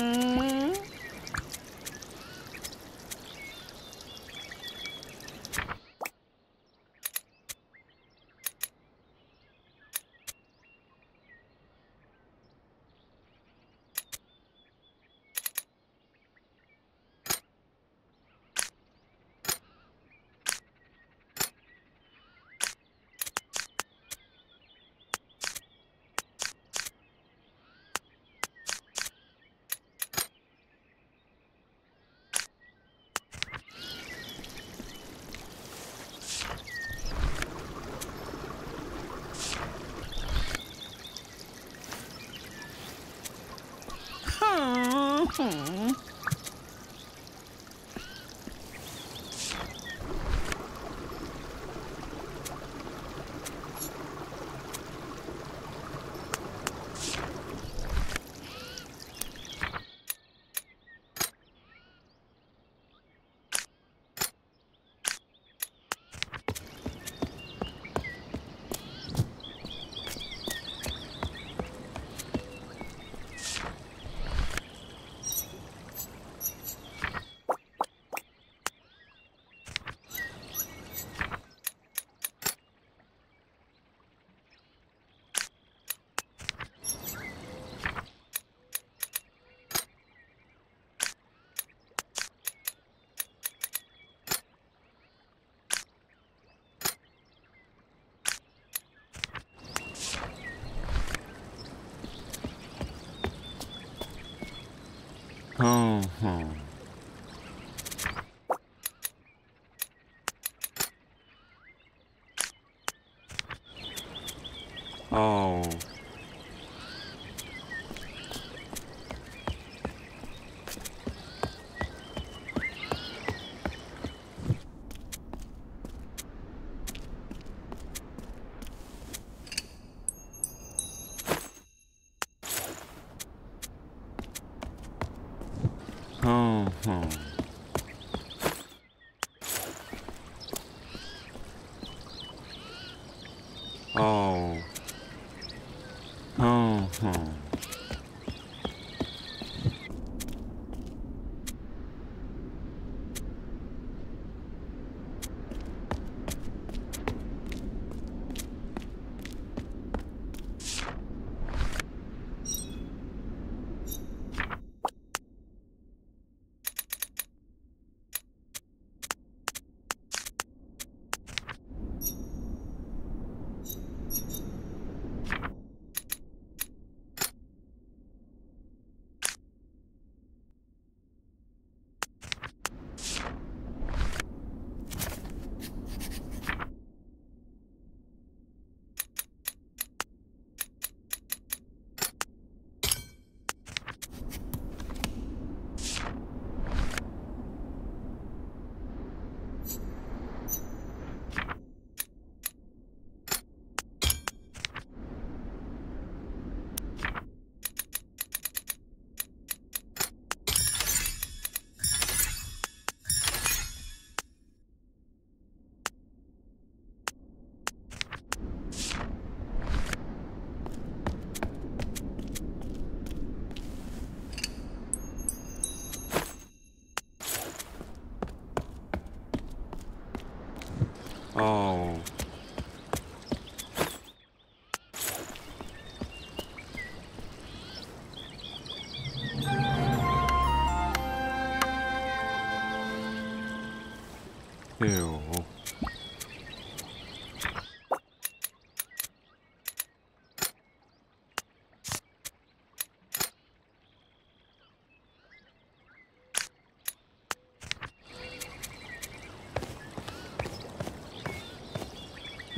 Mm. 嗯。Hmm. 哦。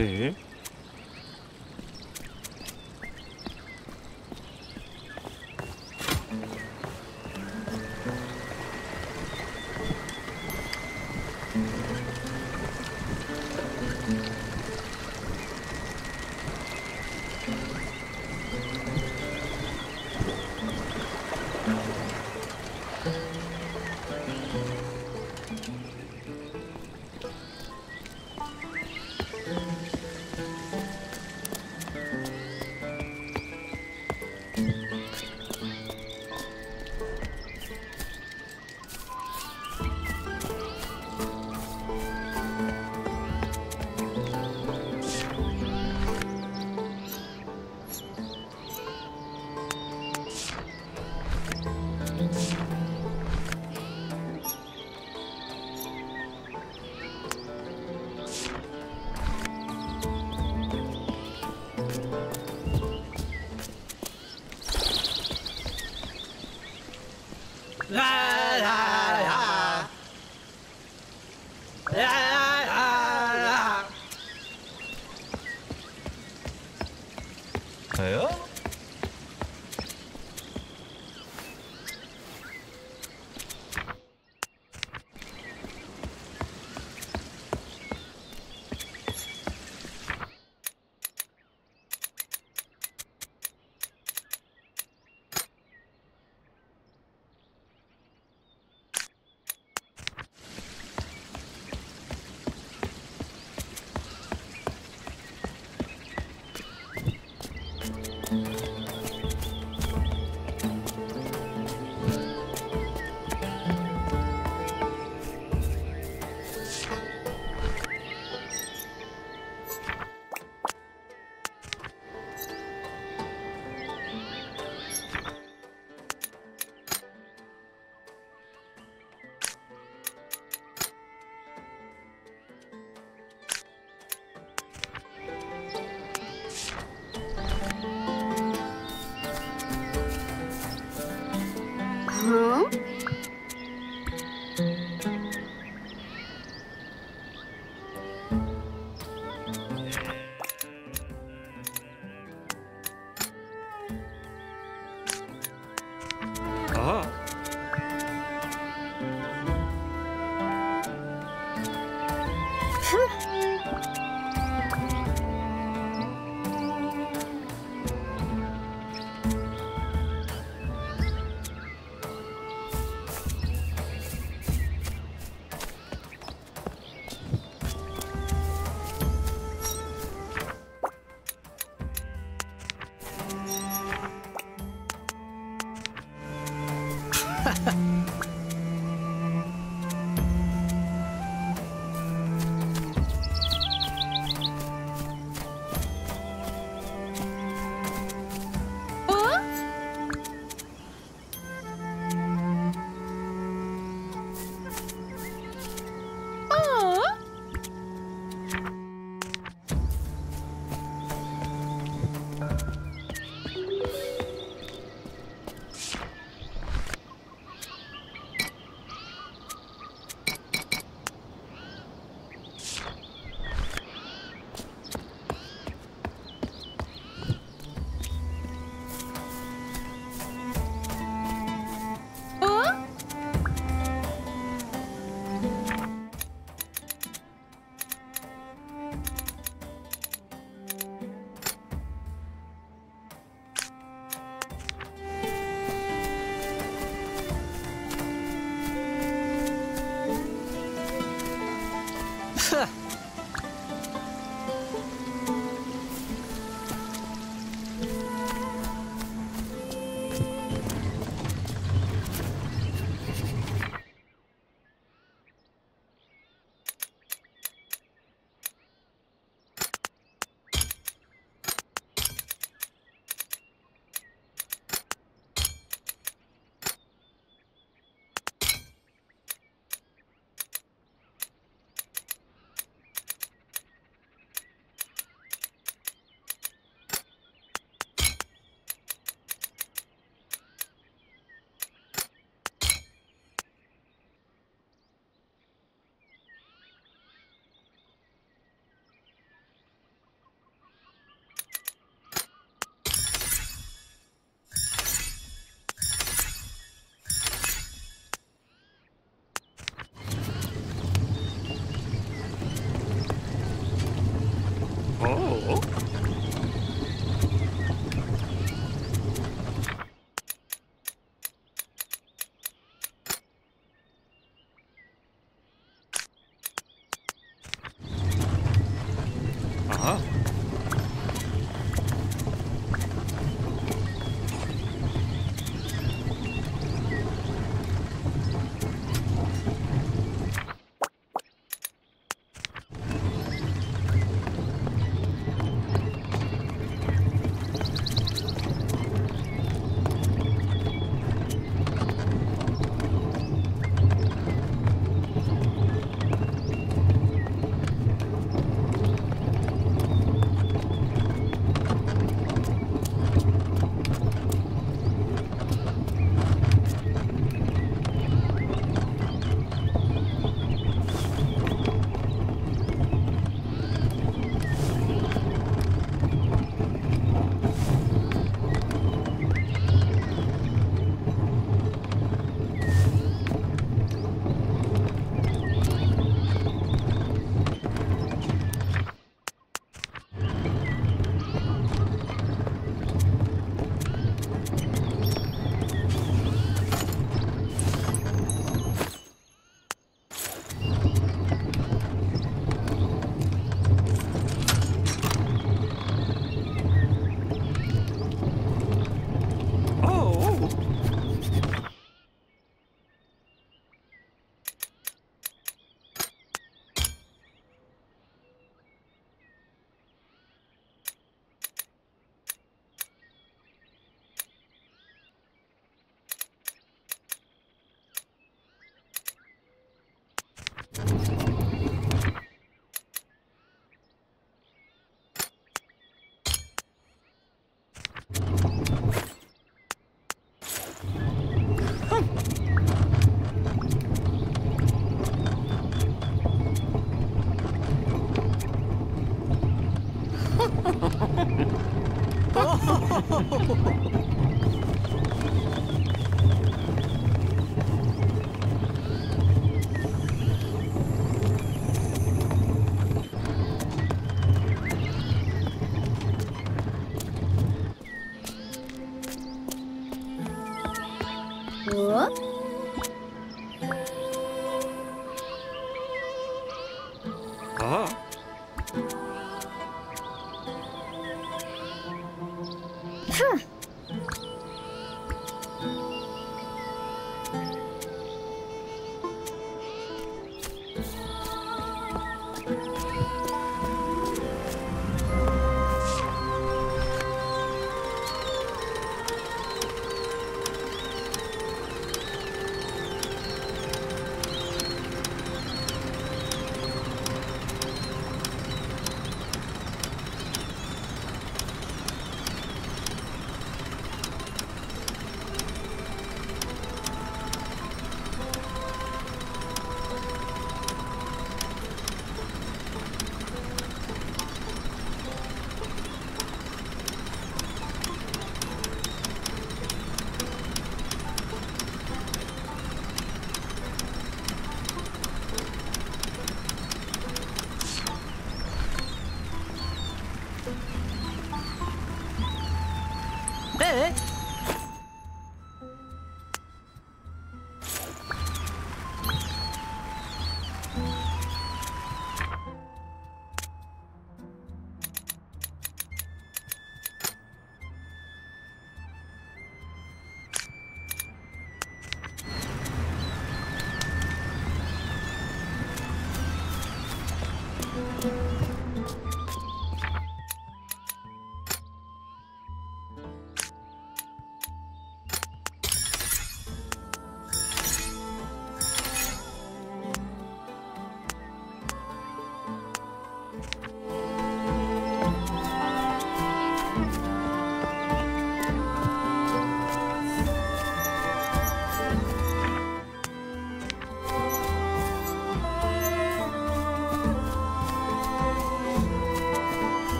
네.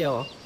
Yeah.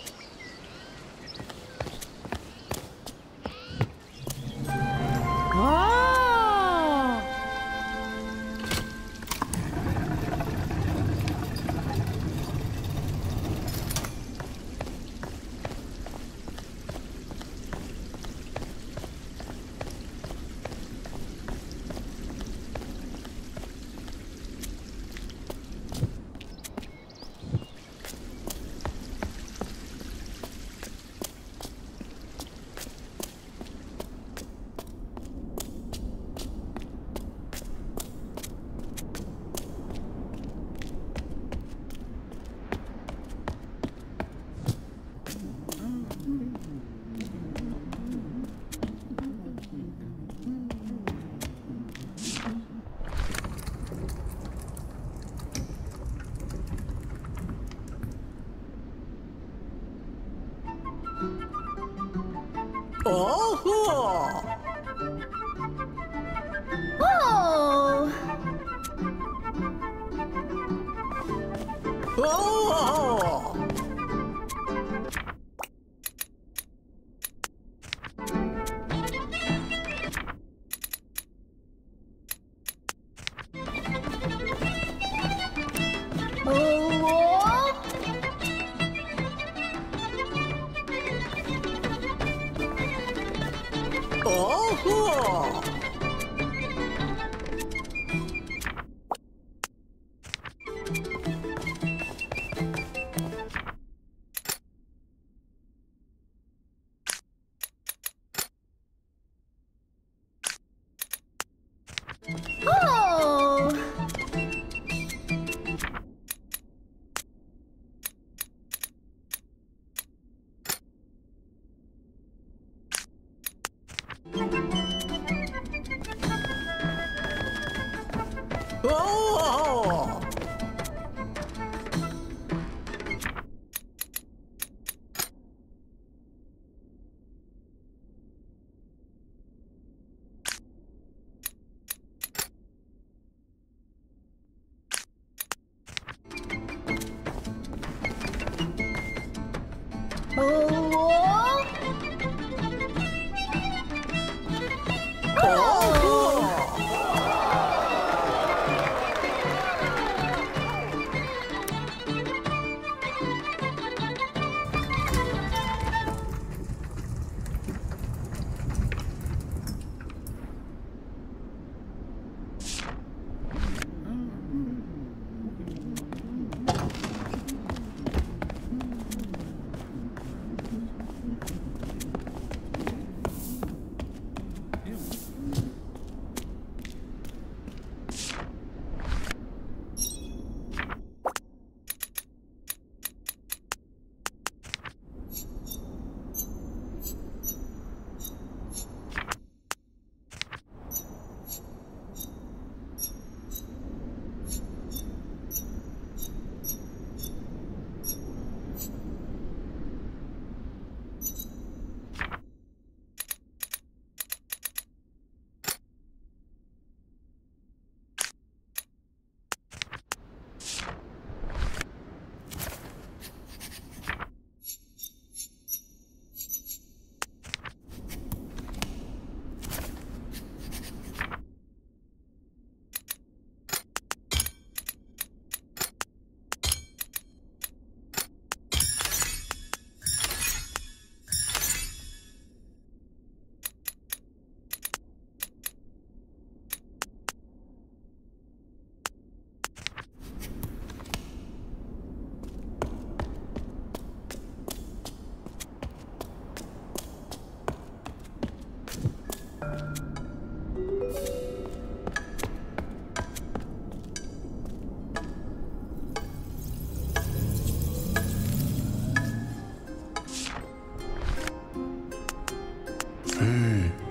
ね